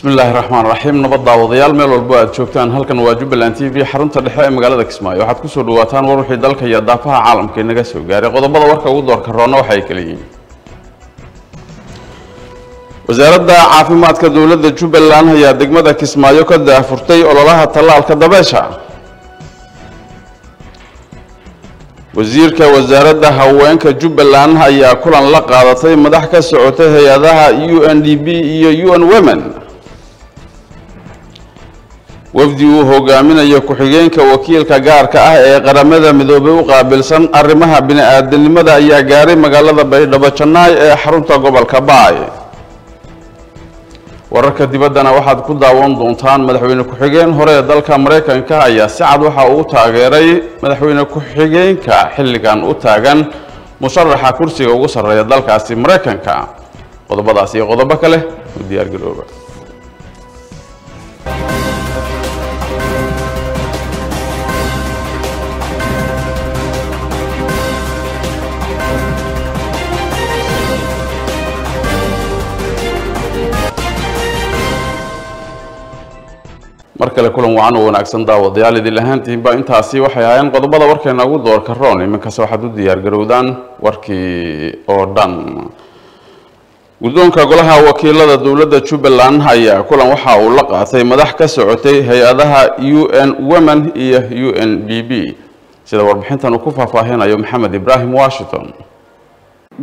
bismi illaahi raxmaan raxiim nabad daawadayaal meel walbo aad joogtaan. Halkan waa jubbaland t v xarunta dhexe ee magaalada kismaayo. Waxaad ku soo dhawaataan war wixii dalka iyo daafaha caalamka inaga soo gaaray qodobada warka ugu doorka roonna waxa kala yihiin. Wasaaradda caafimaadka dowladda jubbaland ayaa degmada kismaayo ka daahfurtay ololaha tallaalka dabeesha wasiirka wasaaradda haweenka jubbaland ayaa kulan la qaadatay madax ka socotay hay'adaha u n d b iyo u n women wafdi uu hogaaminayo ku-xigeenka wakiilka gaarka ah ee qaramada midoobay u qaabilsan arrimaha bini-aadanimada ayaa gaaray magaalada baydhabo jannaay ee xarunta gobolka baay. Wararka dibaddana waxaad ku daawan doontaan madaxweyne ku-xigeen hore ee dalka maraykanka ayaa si cad waxa uu taageeray madaxweyne ku-xigeenka xilligan u taagan musharaxa kursiga ugu sarreeya dalkaasi maraykanka qodobadaas iyo qodobo kale u diyaargarooba mar kale kulan wacan oo wanaagsan daawadayaal idin intaasi waxay ahaayeen qodobada warkeena ugu doorka roon. Iminkase waxaad u diyaargarowdaan warkii oo dhan. Guddoonka golaha wakiilada dowladda jubbaland ayaa kulan waxa uu la qaatay madax ka socotay hay'adaha u n women iyo u n d b. Sida warbixintan uu ku faahfaahinayo maxamed ibraahim washington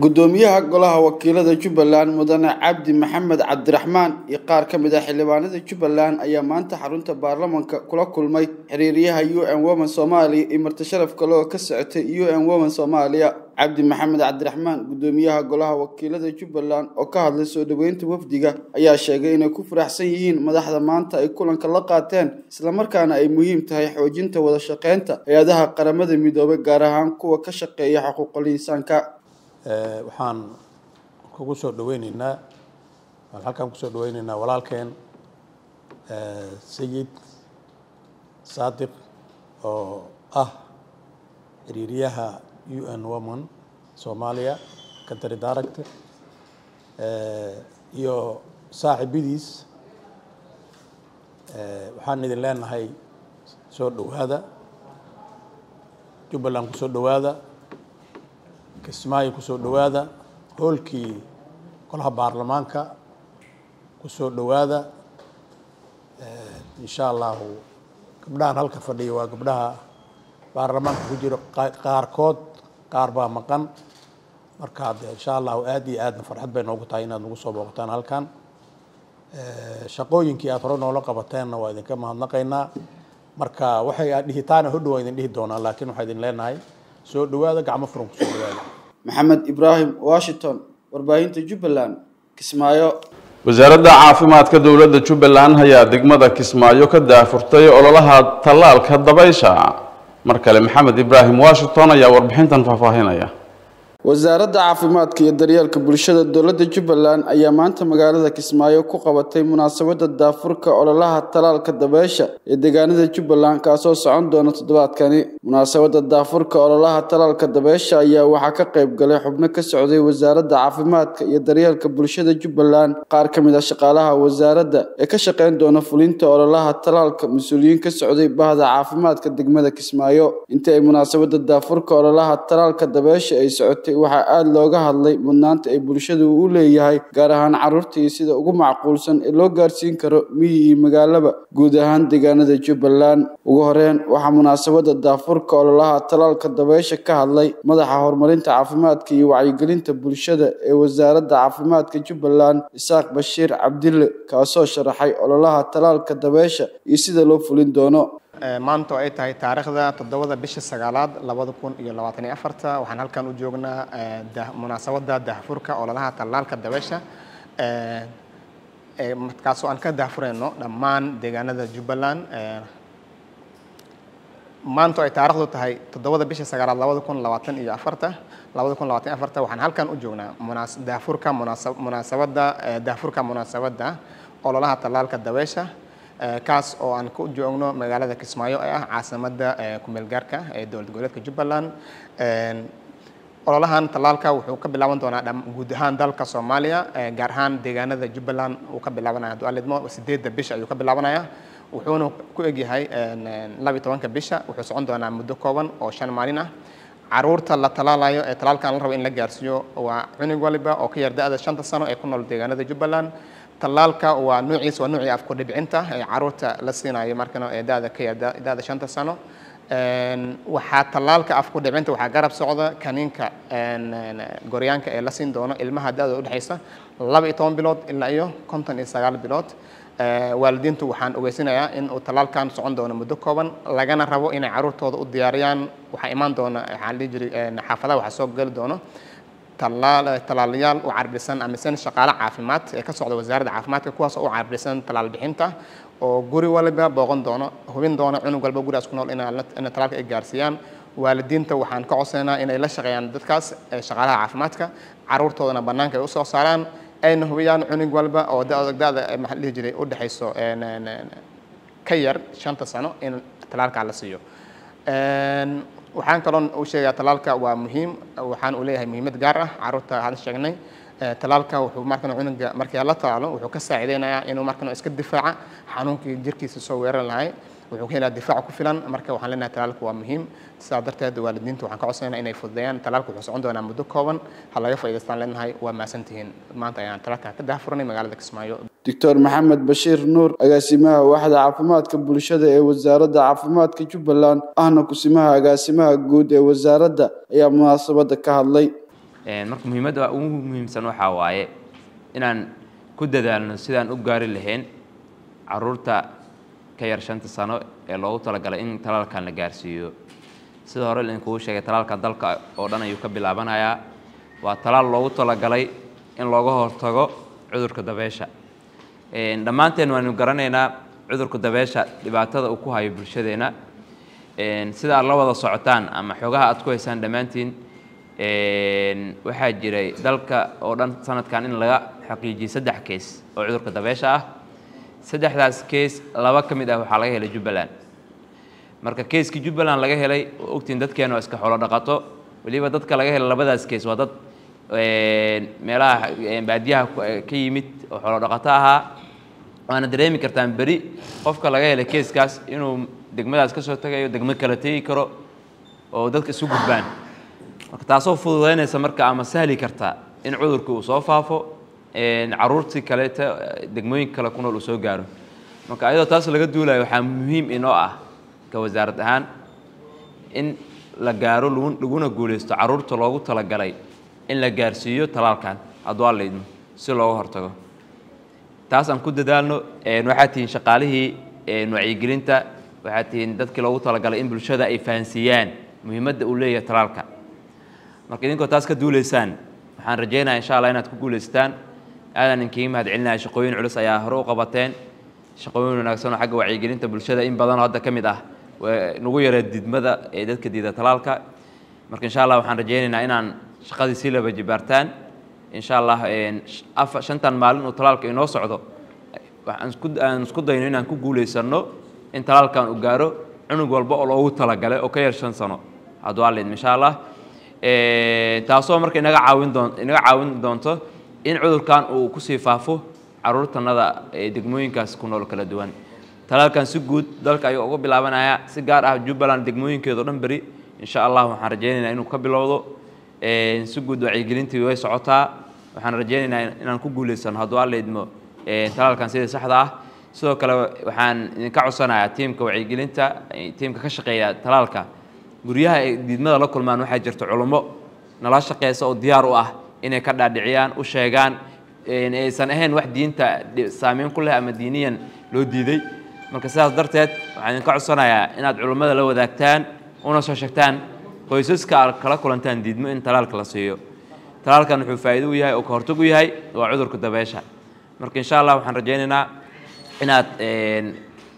gudoomiyaha golaha wakiilada jubbaland mudane cabdi maxamed cabdiraxmaan iyo qaar ka mid ah xildhibaanada jubbaland ayaa maanta xarunta baarlamanka kula kulmay xiriiryaha u n women soomaaliya iyo marti sharaf kale oo ka socotay u n women soomaaliya cabdi maxamed cabdiraxmaan gudoomiyaha golaha wakiilada jubbaland oo ka hadlay soo dhoweynta wafdiga ayaa sheegay inay ku faraxsan yihiin madaxda maanta ay kulanka la qaateen islamarkaana ay muhiim tahay xoojinta wada shaqeynta hay'adaha qaramada midoobay gaar ahaan kuwa ka shaqeeya xuquuqul insaanka waxaan kugu soo dhaweyneynaa waan halkaan ku soo dhaweyneynaa walaalkeen sayid saadiq oo ah xiriiryaha u n woman soomaaliya country director iyo saaxiibadiis waxaan idin leenahay soo dhowaada jubbaland ku soo dhowaada kismaayo ku soo dhowaada hoolkii golaha baarlamaanka ku soo dhowaada insha allahu gabdhahan halka fadhiya waa gabdhaha baarlamaanka ku jiro. Qaarkood qaar baa maqan. Marka de insha allahu aada iyo aadna farxad bay noogu tahay inaad nagu soo booqataan halkan. Shaqooyinkii aad hore noola qabateenna waa idinka mahadnaqaynaa. Marka waxay aad dhihitaana hodhow waa idin dhihi doonaa laakiin waxaa idin leenahay soo dhowaada gacmo furan ku soo dhowaada maxamed ibraahim washington warbaahinta jubbaland kismaayo. Wasaaradda caafimaadka dowladda jubbaland ayaa degmada kismaayo ka daafurtay ololaha tallaalka dabaysha. Mar kale maxamed ibraahim washington ayaa warbixintan faahfaahinaya wasaaradda caafimaadka iyo daryeelka bulshada dowladda jubbaland ayaa maanta magaalada kismaayo ku qabatay munaasabadda daafurka ololaha talaalka dabeesha ee deegaanada jubbaland kaasoo socon doona toddobaadkani. Munaasabadda daafurka ololaha talaalka dabeesha ayaa waxaa ka qayb galay xubno ka socday wasaaradda caafimaadka iyo daryeelka bulshada jubbaland qaar ka mid ah shaqaalaha wasaaradda ee ka shaqeyn doona fulinta ololaha talaalka mas'uuliyiin ka socday bahda caafimaadka degmada kismaayo. Intii ay munaasabadda daafurka ololaha talaalka dabeesha ay socotay waxaa aada looga hadlay mudnaanta ay bulshadu u leeyahay gaar ahaan carruurta iyo sida ugu macquulsan ee loo gaarsiin karo miyi iyo magaalaba guud ahaan deegaanada jubbaland. Ugu horeyn waxaa munaasabadda daafurka ololaha talaalka dabeesha ka hadlay madaxa horumarinta caafimaadka iyo wacyigelinta bulshada ee wasaaradda caafimaadka jubbaland isaaq bashiir cabdille kaasoo sharaxay ololaha talaalka dabeesha iyo sida loo fulin doono maanta oo ay tahay taariikhda toddobada bisha sagaalaad labada kun iyo labaatan iyo afarta. Waxaan halkan u joognaa munaasabadda daahfurka ololaha tallaalka dabeesha kaasoo aan ka daahfurayno dhammaan deegaanada jubbaland maanta oo ay taarikhdu tahay toddobada bisha sagaalaad labada kun labaatan iyo afarta. Labada kun labaatan iyo afarta waxaan halkan u joognaa munaas daahfurka munaasa munaasabadda daahfurka munaasabadda ololaha tallaalka dabeesha kaas oo aan ku joogno magaalada kismaayo ee ah caasimadda kumeel gaarka ee dowlad goboleedka jubbaland. Ololahan tallaalka wuxuu ka bilaaban doonaa guud ahaan dalka soomaaliya gaar ahaan deegaanada jubbaland uu ka bilaabanaya hadduu alidmo sideedda bisha ayuu ka bilaabanaya wuxuuna ku egyahay labiyo tobanka bisha. Wuxuu socon doonaa muddo kooban oo shan maalin ah. Caruurta la talaalayo ee talaalkan la rabo in la gaarsiiyo waa cunug waliba oo ka yar da-da shanta sano ee ku nool deegaanada jubbaland tallaalka waa nuuciis waa nuucii afku dhibcinta ee carruurta la siinayo markana ee da-da ka yar da-da shanta sano. Waxaa tallaalka afku dhibcinta waxaa garab socda kaniinka goryaanka ee la siin doono ilmaha da-da udhexaysa laba iyo toban bilood ilaa iyo konton iyo sagaal bilood. Waalidiintu waxaan ogeysinayaa in uu tallaalkan socon doono muddo kooban lagana rabo inay caruurtooda u diyaariyaan waxaa imaan doona waxaa la dhihi jiray xaafadaha waxaa soo geli doono tallaalayaal u carbisan amisan shaqaale caafimaad ee ka socda wasaaradda caafimaadka kuwaas oo u carbisan tallaal bixinta oo guri waliba booqan doono hubin doono cunug walba gurigaas ku nool ina tallaalka ay gaarsiiyaan. Waalidiinta waxaan ka codsaynaa inay la shaqeeyaan dadkaas shaqaalaha caafimaadka caruurtoodana bannaanka ay u soo saaraan ayna hubiyaan cunug walba oo da-da maxaa dhihi jiray u dhexayso ka yar shanta sano in tallaalkaa la siiyo waxaan kaloon u sheegaa tallaalka waa muhiim. Waxaan uu leeyahay muhiimad gaar ah. Caruurta hadda sheegnay tallaalka wuxuu markan cunuga markii la tallaalo wuxuu ka saacideynayaa inuu markan iska difaaca. Xanuunkii jirkiisa soo weeran lahay wuxuu ka helaa difaac ku filan. Marka waxaan leenahay tallaalka waa muhiim. Sidaa darteed waalidiinta waxaan ka codsanayna inay fududeeyaan tallaalka wuxuu socon doonaa muddo kooban. Ha laga faa'idaystaan leenahay waa mahadsantihiin maanta ayaan tallaalka ka daahfurnay magaalada kismaayo. Doctor maxamed bashiir nuur agaasimaha waaxda caafimaadka bulshada ee wasaaradda caafimaadka jubbaland. Ahna kusimaha agaasimaha guud ee wasaaradda ayaa munaasabadda ka hadlay. Marka muhiimadda ugu muhiimsan waxaa waaye inaan ku dadaalno sidaan u gaari lahayn carruurta ka yar shanta sano ee loogu talagalay in talaalkan la gaarsiiyo. Sida hore idinkugu sheegay talaalka dalka oo dhan ayuu ka bilaabanayaa. Waa talaal loogu talagalay in looga hortago cudurka dabeesha dhammaanteen waanu garanaynaa cudurka dabeesha dhibaatada uu ku hayo bulshadeenna sida aad la wada socotaan ama xoogaha aad ku haysaan dhammaantiin waxaa jiray dalka oo dhan sanadkan in laga xaqiijiyey saddex kees oo cudurka dabeesha ah saddexdaas kees laba ka mid ah waxaa laga helay jubbaland. Marka keeskii jubbaland laga helay oo ogtiin dadkeena oo iska xoolo dhaqato. Weliba dadka laga helay labadaas kees waa dad meelaha baadiyaha ka yimid oo xoolo dhaqato ahaa. Waana dareemi kartaan beri qofka laga helay keeskaas inuu degmadaas ka soo tagayo degmo kala tegi karo oo dadka isu gudbaan. Marka taasoo fududaynaysa marka ama sahli karta in cudurka uu soo faafo caruurtii kaleeta degmooyinka kale ku nool uu soo gaaro. Marka ayadoo taas laga duulayo waxaa muhiim inoo ah ka wasaarad ahaan in la gaaro laguna guulaysto carruurta loogu talagalay in la gaarsiiyo talaalkan hadduu alla si looga hortago. Taas aan ku dadaalno waxaad tihiin shaqaalihii wacyigelinta waxaad tihiin dadkii loogu talagalay in bulshada ay fahansiiyaan muhiimadda uu leeyahay talaalka. Marka idinkoo taas ka duulaysaan waxaan rajeynaya insha allah inaad ku guulaystaan mahad celinaya shaqooyin culus ayaa hore u qabateen shaqooyin wanaagsan oo xagga wacyigelinta bulshada in badanoo hadda ka mid ah nagu yaree didmada ee dadka diida talaalka marka insha allah waxaan rajeynaynaa inaan shaqadii sii laba jibaartaan insha allah shantan maalin uu talaalka inoo socdo aan isku dayno inaan ku guulaysano in talaalkan uu gaaro cunug walba oo loogu talagalay oo ka yar shan sano hadduu alla insha allah taasoo marka inaga caawin doon inaga caawin doonto in cudurkan uu ku sii faafo caruurtanada ee degmooyinkaas ku nool kala duwan. Talaalkan si guud dalka ayuu uga bilaabanaya si gaar ah jubbaland degmooyinkeedo dhan beri. Insha allah waxaan rajeynaynaa inuu ka bilowdo si guud wacyigelintii way socotaa. Waxaan rajeynaynaa inaan ku guulaysano hadduu alla idmo talaalkan sidii saxda ah. Sidoo kale waxaan idinka codsanayaa tiimka wacyigelinta tiimka ka shaqeeya talaalka. Guryaha ay diidmada la kulmaan waxaa jirta culummo nala shaqeysa oo diyaar u ah saameyn ku leh ama diiniyan loo diiday marka sidaas darteed waxaan idinka codsanayaa inaad culummada la wadaagtaan una soo sheegtaan qoysaska aad kala kulantaan diidmo in talaalka la siiyo talaalkan wuxuu faa'iido u yahay oo ka hortag u yahay waa cudurka dabeesha marka insha allah waxaan rajaynaynaa inaad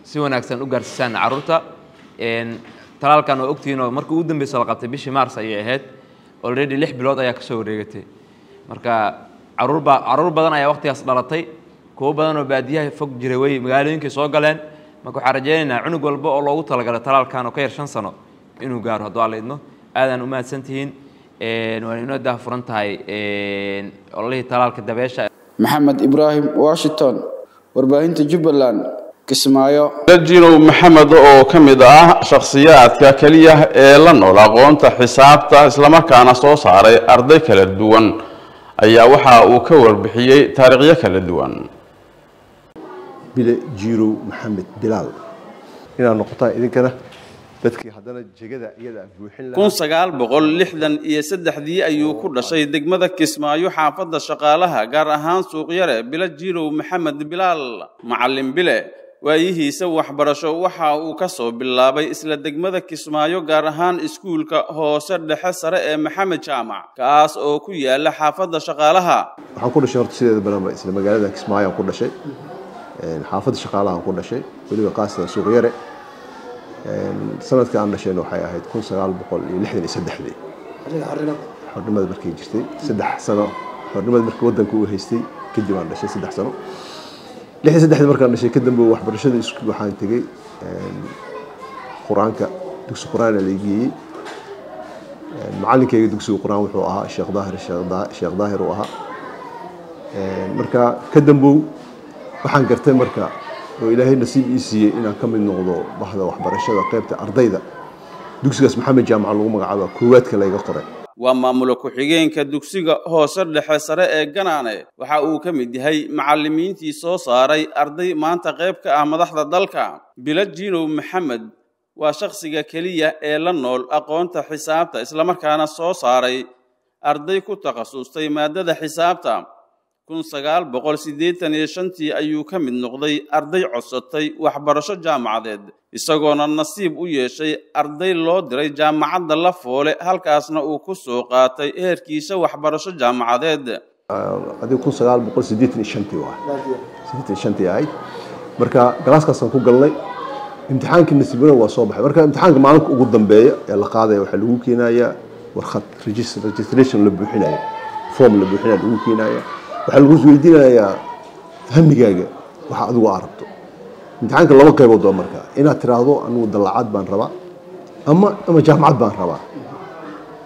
si wanaagsan u gaarsiisaan carruurta talaalkan waa ogtihiin oo markii ugu dambeysa la qabtay bishii mars ayay ahayd already bilood ayaa kasoo wareegatay marka carruur baa carruur badan ayaa waqtigaas dhalatay. Kuwo badan oo baadiyaha fog jiray way magaalooyinkay soo galeen. Marka waxaan rajaynaynaa cunug walba oo loogu talagalay talaalkan oo ka yar shan sano inuu gaaro hadduu alla idmo aadaan u mahadsan tihiin waana inoo daahfuran tahay ololihii talaalka dabeesha. Maxamed ibraahim washington warbaahinta jubbaland kismaayo. Jinow maxamed oo ka mid ah shakhsiyaadka keliya ee la nool aqoonta xisaabta islamarkaana soo saaray arday kala duwan ayaa waxa uu ka warbixiyey taariikhyo kala duwan. Bile jiirow maxamed bilaal. Inaad noqotaan idinkana dadkii haddana jegada iyada buuxin kun sagaal boqol lixdan iyo saddexdii ayuu ku dhashay degmada kismaayo xaafadda shaqaalaha gaar ahaan suuqyare bile jiirow maxamed bilaal macallin bile waayihiisa waxbarasho waxa uu ka soo bilaabay isla degmada kismaayo gaar ahaan iskuulka hoose dhexe sare ee maxamed jaamac kaas oo ku yaalla xaafadda shaqaalaha. Waxaan ku dhashay horta sideeda badanba isla magaalada kismaayo aan ku dhashay. Xaafadda shaqaalahaan ku dhashay weliba qaasatan suuqyare sanadka aan dhashayna waxay ahayd kun sagaal boqol iyo lixdan iyo saddexdii. Xornimada markay jirtay saddex sano. Xornimada markii waddanka uu haystay kadib aan dhashay saddex sano saddexdii markaan dhashay ka dambe waxbarashada isku waxaan tegey qur'aanka dugsi qur'aana la geeyey macallinkayga dugsiga qur'aan wuxuu ahaa sheekh daahir sheekh daahir uu ahaa. Marka ka dambow waxaan gartay marka oo ilaahay nasiib ii siiyey inaan ka mid noqdo bahda waxbarashada qaybta ardayda. Dugsigaas maxamed jaamaca lagu magacaaba koowaadka layga qoray waa maamulo ku-xigeenka dugsiga hoose dhexe sare ee ganaane. Waxa uu ka mid yahay macallimiintii soo saaray arday maanta qayb ka ah madaxda dalka. Bilo jinow maxamed waa shakhsiga keliya ee la nool aqoonta xisaabta islamarkaana soo saaray arday ku takhasustay maadada xisaabta kun sagaal boqol siddeetan iyo shantii ayuu ka mid noqday arday codsatay waxbarasho jaamacadeed isagoona nasiib u yeeshay arday loo diray jaamacadda la foole halkaasna uu ku soo qaatay heerkiisa waxbarasho jaamacadeed. Marka galaaskaasaan ku galnay imtixaankii nasiibana waa soo baxay. Marka imtixaanka maalinka ugu dambeeya ee la qaadaya waxaa lagu keenayaa warqad registration la buuxinaya form la buuxinaya lagu keenaya waxaa lagu weydiinayaa hamigaaga waxa adigu aa rabto imtixaanka laba qaybood waa marka inaad tiraahdo anigu dallacad baan rabaa ama ama jaamacad baan rabaa.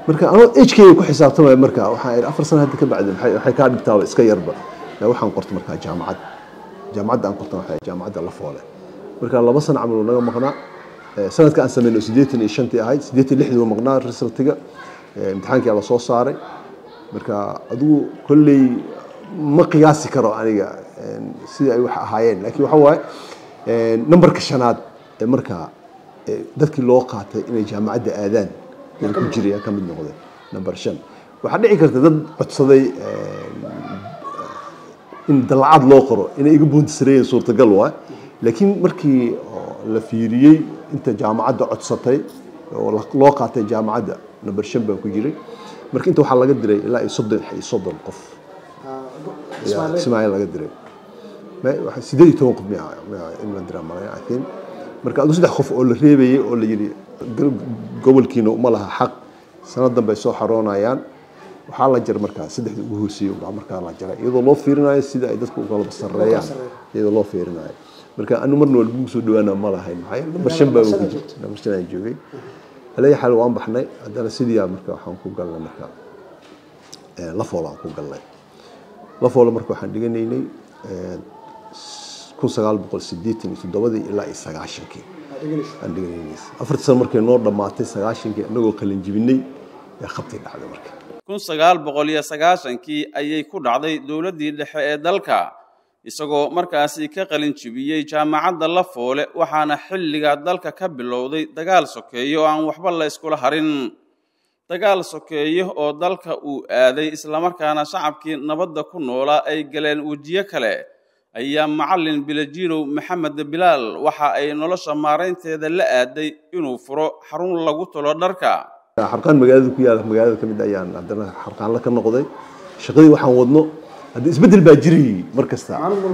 Marka anoo ejkeyga ku xisaabtamaya marka waxaan idhi afar sano hadda ka bacdi waxay kaa dhigtaaba iska yarba. Waxaan qortay markaa jaamacad jaamacadda aan qortay waxay jaamacadda la foole. Marka laba sano camal naga maqnaa sanadka aan sameyno siddeetan iyo shantii ahayd siddeetan lixdii waa maqnaa resultiga imtixaankii la soo saaray. Marka adigu kolley ma qiyaasi karo aniga sida ay wax ahaayeen. Laakiin waxa waaye numberka shanaad ee markaa dadkii loo qaatay inay jaamacadda aadaan ku jiray yaan ka mid noqday number shan. Waxaa dhici karta dad codsaday in dallacad loo qoro inay iga boontisareeyeen suurtagal waa laakiin markii la fiiriyey inta jaamacadda codsatay oo loo qaatay jaamacadda number shan baan ku jiray. Marka inta waxaa laga diray ilaa iyo soddon iyo soddon qof ismaaciil laga diray. Sideed iyo toban qof in la diraa malay i think. Marka adigu saddex qof oo la reebayay oo la yidhi gobolkiina uma laha xaq sanad dambe ay soo xaroonayaan. Waxaa la jar markaa saddexda ugu hooseeyey baa markaa la jaray iyadoo loo fiirinayo sida ay dadku u kala sarreeyaan iyadoo loo fiirinayo. Marka anu marna waa lagu soo dhawaana ma lahayn maxaa number shan baa ku jirta number shan aan joogay. Alaya xal waan baxnay haddana sidiiyaa marka waxaan ku galnay marka lafool aan ku galnay lafoole marka waxaan dhiganaynay kun sagaal boqol siddeetan iyo toddobadii ilaa iyo sagaashankii. Aan dhiganaynay. Afartii sano markay noo dhammaatay sagaashankii annagoo qalin jibinay ee khabtay dhacday marka. Kun sagaal boqol iyo sagaashankii ayay ku dhacday dowladdii dhexe ee dalka isagoo markaasi ka qalin jibiyey jaamacadda la foole waxaana xilligaa dalka ka bilowday dagaal sokeeye oo aan waxba la iskula harin dagaal sokeeye oo dalka uu aaday islamarkaana shacabkii nabadda ku noolaa ay galeen wejiyo kale ayaa macallin bilajirow maxamed bilaal waxa ay nolosha maaraynteeda la aaday inuu furo xarun lagu tolo dharka. Xarqaan magaalada ku yaalla magaalada ka mid ayaan haddana xarqaanla ka noqday. Shaqadii waxaan wadno hadda isbeddel baa jirayay mar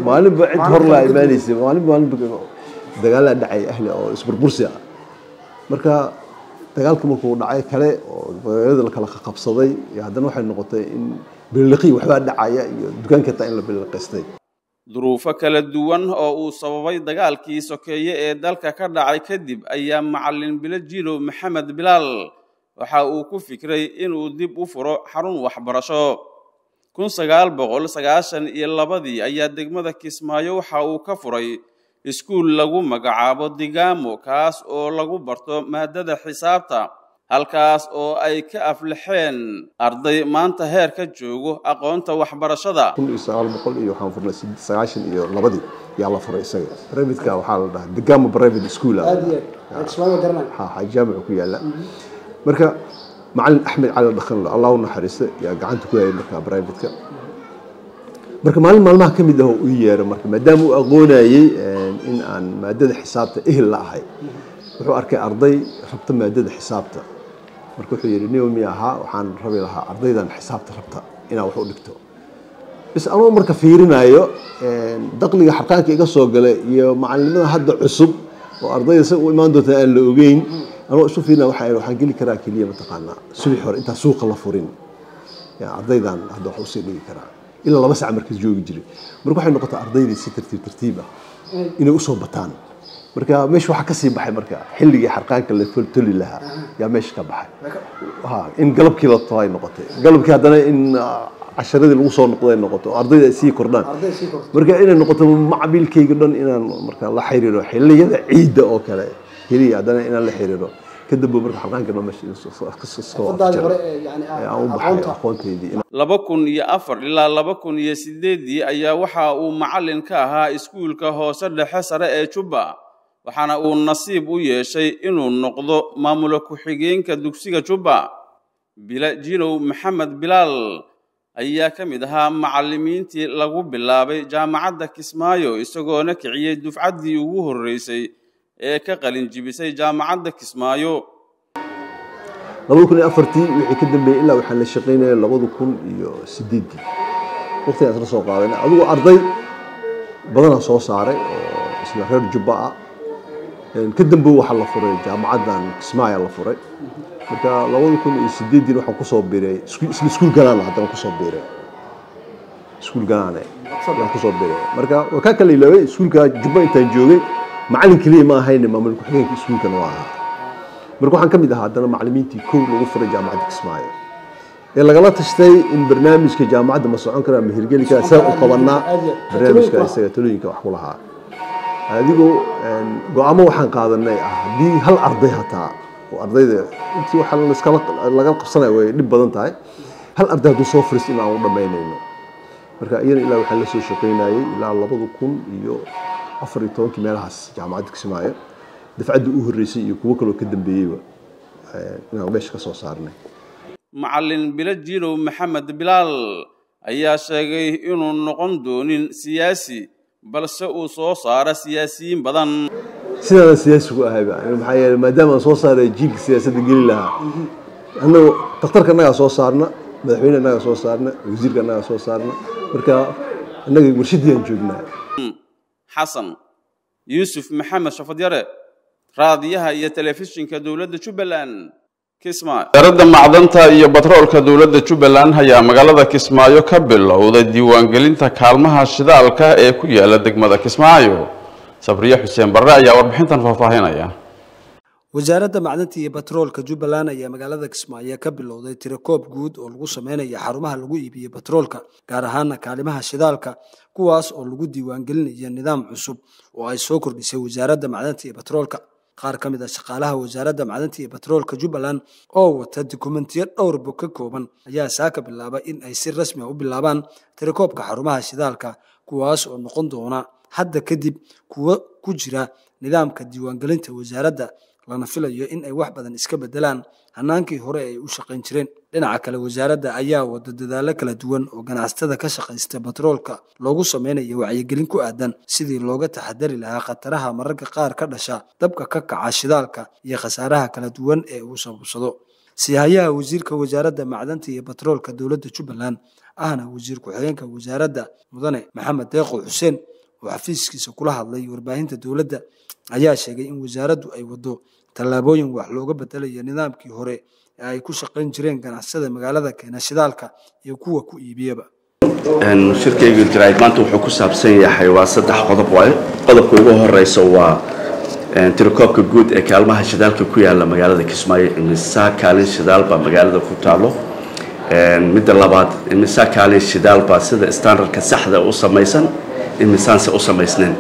maalinba cid hor laa imaanaysa maalin maalinba dagaalaa dhacay ahli oo isburbursi ah. Marka dagaalka markuu dhacay kale oo magaalada la kala qabsaday iyo haddana waxay noqotay in biliqii waxbaa dhacaya iyo dukaanka taa in la biliqaystay duruufo kala duwan oo uu sababay dagaalkii sokeeye ee dalka ka dhacay kadib ayaa macallin bilo jirow maxamed bilaal. Waxa uu ku fikray inuu dib u furo xarun waxbarasho. Kun sagaal boqol sagaashan iyo labadii ayaa degmada kismaayo waxa uu ka furay iskuul lagu magacaabo digaamo kaas oo lagu barto maadada xisaabta halkaas oo ay ka aflaxeen arday maanta heer ka joogo aqoonta waxbarashada. Iyo sagaal boqol iyo waxaan furnay sagaashan iyo labadii yaa la furay isaga. Privateka waxaa la dhahaa degamo private school ha jaamicu ku yaalla marka macalin axmed cali dhakhanlo allah u naxariista yaa gacanta ku hayay marka privateka marka maalin maalmaha ka mid ah oo u yeero marka maadaama uu aqoonayey in aan maadada xisaabta ehel la ahay wuxuu arkay arday rabta maadada xisaabta. Marka wuxuu yidhi niomi ahaa waxaan rabi lahaa ardaydan xisaabta rabta inaa wax u dhigto. Bis anuu marka fiirinayo daqliga xarqaanka iga soo galay iyo macalinimada hadda cusub oo ardayda sa u imaan doonta aan la ogeyn anuu isu fiirina waxaa waxaan geli karaa keliya mataqaanaa subax hore intaan suuqa la furin. Ardaydan hadda wax u sii dhigi karaa ilaa laba sac markas joogi jiray. Marka waxay noqotay ardaydii si tartiib tartiib ah inay u soo bataan. Marka meesha waxaa ka sii baxay marka xilligii xarqaanka la toli lahaa yaa meesha ka baxay. In galabkii la tolay noqotay. Galabkii haddana in casharadii lagu soo noqday noqoto ardayda ay sii kordhaan. Marka inay noqoto macbilkayga dhan inaan marka la xiriiro xilliyada ciidda oo kale keliya haddana inaan la xiriiro marka meesha aqoontaydii laba kun iyo afar ilaa laba kun iyo sideedii ayaa waxa uu macalin ka ahaa iskuulka hoose dhexe sare ee jubba waxaana uu nasiib u yeeshay inuu noqdo maamula ku-xigeenka dugsiga jubba bila jinow maxamed bilaal ayaa ka mid ahaa macallimiintii lagu bilaabay jaamacadda kismaayo isagoona kiciyey dufcaddii ugu horreysay ee ka qalin jibisay jaamacadda kismaayo. labada kun iyo afartii wixii ka dambeeyey ilaa waxaan la shaqaynaya labada kun iyo sideeddii waqtigaan isla soo qaadanay adigu arday badanaa soo saaray oo isla reer jubba ah. Ka dambe waxaa la furay jaamacaddan kismaayo la furay. Marka labada kun iyo sideeddii waxaan ku soo biiray isla iskuul ganaana haddana ku soo biiray. Iskuul ganaane ayaan ku soo biiray. Marka waa kaa kala ilaaway iskuulka jubba intaan joogay macalin keliya ma ahayne maamul ku-xigeenka iskuulkana waa ahaa. Marka waxaan ka mid ahaa haddana macallimiintii kow lagu furay jaamacadda kismaayo. Ee lagala tashtay in barnaamijka jaamacadda ma socon karaa ma hirgeli karaa saa u qabanaa barnaamijka isaga talooyinka wax ku lahaa. Adigoo go'aamo waxaan qaadanay ah haddii hal arday hataa oo ardayda intii waxa laga qabsanaya way dhib badan tahay hal arday hadduu soo fariis in aan u dhammaynayno. Marka iyana ilaa waxaan la soo shaqaynayay ilaa labada kun iyo afar iyo tobankii meelahaas jaamacadda kismaayo dafcadda u horreysay iyo kuwo kaloo ka dambeeyeyba inaan meesha ka soo saarnay. Macallin bilo jirow maxamed bilaal ayaa sheegay inuu noqon doonin siyaasi balse uu soo saara siyaasiyiin badan. Sidaana siyaasigu ahayba maxaa yeele maadaama aan soo saaray jiilka siyaasadda geli lahaa annagu daktarka annagaa soo saarna madaxweyne annagaa soo saarna wasiirka annagaa soo saarna marka annaga warshadii aan joognaa xasan yuusuf maxamed shafadyare raadiyaha iyo telefishinka dowladda jubbaland wasaaradda macdanta iyo batroolka dowladda jubbaland ayaa magaalada kismaayo ka bilowday diiwaangelinta kaalmaha shidaalka ee ku yaalla degmada kismaayo. Sabriye xuseen barre ayaa warbixintan faahfaahinaya wasaaradda macdanta iyo batroolka jubbaland ayaa magaalada kismaayo ka bilowday tirakoob guud oo lagu sameynaya xarumaha lagu iibiyo batroolka gaar ahaana kaalimaha shidaalka kuwaas oo lagu diiwaangelinayo nidaam cusub oo ay soo kordhisay wasaaradda macdanta iyo batroolka qaar ka mid a shaqaalaha wasaaradda macdanta iyo batroolka jubbaland oo wata dukumentiyo dhowrba ka kooban ayaa saaka bilaaba in ay si rasmi a u bilaabaan tirakoobka xarumaha shidaalka kuwaas oo noqon doona hadda kadib kuwo ku jira nidaamka diiwaangelinta wasaaradda lana filayo in ay wax badan iska bedelaan hanaankii hore ay u shaqayn jireen. Dhinaca kale wasaaradda ayaa wada dadaallo kala duwan oo ganacsatada ka shaqaysta batroolka loogu sameynayo wacyigelin ku aadan sidii looga taxadari lahaa khataraha mararka qaar ka dhasha dabka ka kaca shidaalka iyo khasaaraha kala duwan ee uu sababsado sihayaha wasiirka wasaaradda macdanta iyo batroolka dowladda jubbaland ahna wasiir ku-xigeenka wasaaradda mudane maxamed deeqo xuseen oo xafiiskiisa kula hadlay warbaahinta dowladda ayaa sheegay in wasaaraddu ay wado tallaabooyin wax looga bedelayo nidaamkii hore ee ay ku shaqayn jireen ganacsada magaalada keena shidaalka iyo kuwa ku iibiyaba. Shirkayga jaraa'id maanta wuxuu ku saabsan yahay waa saddex qodob waaye qodobka ugu horeysa waa tirakoobka guud ee kaalmaha shidaalka ku yaalla magaalada kismaayo imisaa kaalin shidaal baa magaalada ku taalo. Midda labaad imisaa kaalin shidaal baa sida standardka saxda u samaysan imisaanse u samaysnayn.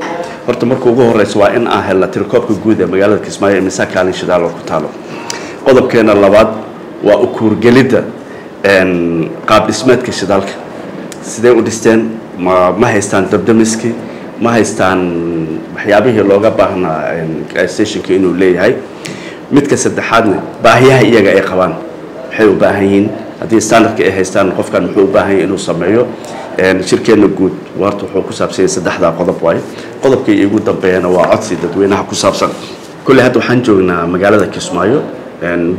Horta marka ugu horeysa waa in aan helna tirakoobka guud ee magaalada kismaayo imisaa kaalin shidaal oo ku taalo. Qodobkeena labaad waa ukuurgelidda qaab dhismeedka shidaalka. Sidee u dhisteen? Ma haystaan dabdamiskii ma haystaan waxyaabihii looga baahnaa stationka inuu leeyahay? Midka saddexaadna baahiyaha iyaga ay qabaan. Maxay u baahan yihiin haddii standardka ay haystaan qofkan muxuu u baahan yahay inuu sameeyo shirkeenna guud warta wuxuu ku saabsanyay saddexdaa qodob waaye. Qodobkii iigu dambeeyana waa codsi dadweynaha ku saabsan. Kolley hadda waxaan joognaa magaalada kismaayo.